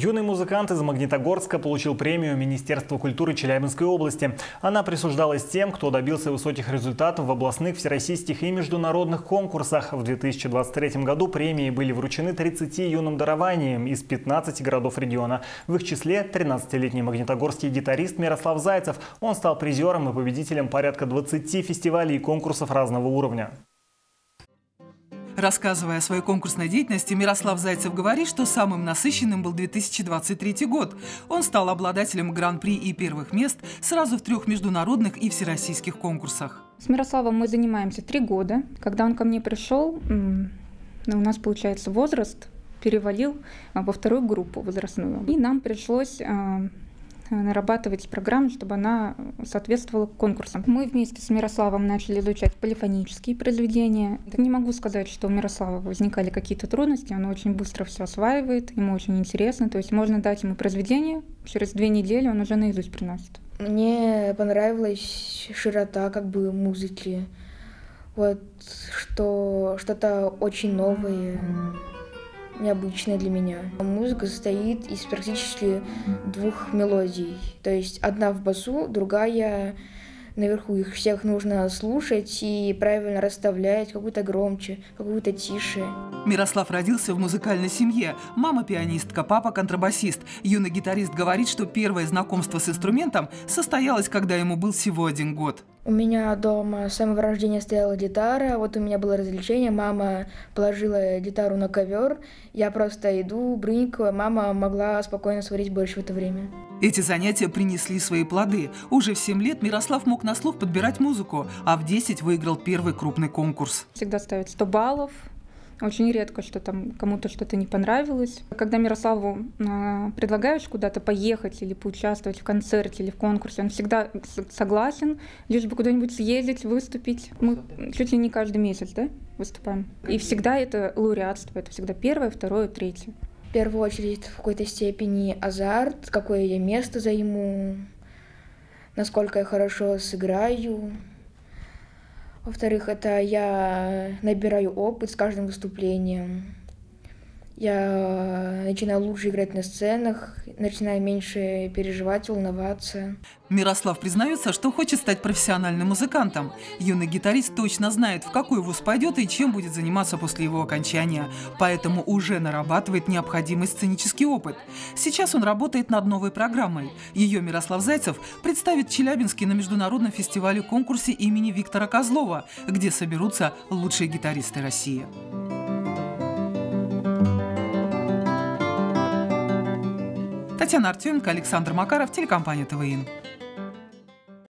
Юный музыкант из Магнитогорска получил премию Министерства культуры Челябинской области. Она присуждалась тем, кто добился высоких результатов в областных, всероссийских и международных конкурсах. В 2023 году премии были вручены 30 юным дарованиям из 15 городов региона. В их числе 13-летний магнитогорский гитарист Мирослав Зайцев. Он стал призером и победителем порядка 20 фестивалей и конкурсов разного уровня. Рассказывая о своей конкурсной деятельности, Мирослав Зайцев говорит, что самым насыщенным был 2023 год. Он стал обладателем гран-при и первых мест сразу в трех международных и всероссийских конкурсах. С Мирославом мы занимаемся три года. Когда он ко мне пришел, у нас, получается, возраст перевалил а, во вторую группу возрастную. И нам пришлось а, нарабатывать программу, чтобы она соответствовала конкурсам. Мы вместе с Мирославом начали изучать полифонические произведения. Не могу сказать, что у Мирослава возникали какие-то трудности, он очень быстро все осваивает, ему очень интересно. То есть можно дать ему произведение, через две недели он уже наизусть приносит. Мне понравилась широта как бы музыки. Вот что что-то очень новое необычная для меня. Музыка состоит из практически двух мелодий. То есть одна в басу, другая наверху. Их всех нужно слушать и правильно расставлять, какую-то громче, какую-то тише. Мирослав родился в музыкальной семье. Мама пианистка, папа контрабасист. Юный гитарист говорит, что первое знакомство с инструментом состоялось, когда ему был всего один год. У меня дома с самого рождения стояла гитара, вот у меня было развлечение, мама положила гитару на ковер, я просто иду, брынькаю, мама могла спокойно сварить борщ в это время. Эти занятия принесли свои плоды. Уже в 7 лет Мирослав мог на слух подбирать музыку, а в 10 выиграл первый крупный конкурс. Всегда ставят 100 баллов, очень редко, что там кому-то что-то не понравилось. Когда Мирославу э, предлагаешь куда-то поехать или поучаствовать в концерте или в конкурсе, он всегда согласен, лишь бы куда-нибудь съездить, выступить. Мы чуть ли не каждый месяц, да, выступаем. И всегда это лауреатство, это всегда первое, второе, третье. В первую очередь в какой-то степени азарт, какое я место займу, насколько я хорошо сыграю, во-вторых, это я набираю опыт с каждым выступлением. Я начинаю лучше играть на сценах, начинаю меньше переживать, волноваться. Мирослав признается, что хочет стать профессиональным музыкантом. Юный гитарист точно знает, в какой вуз пойдет и чем будет заниматься после его окончания. Поэтому уже нарабатывает необходимый сценический опыт. Сейчас он работает над новой программой. Ее Мирослав Зайцев представит Челябинский на международном фестивале-конкурсе имени Виктора Козлова, где соберутся лучшие гитаристы России. Татьяна Артеменко, Александр Макаров, телекомпания ТВИН.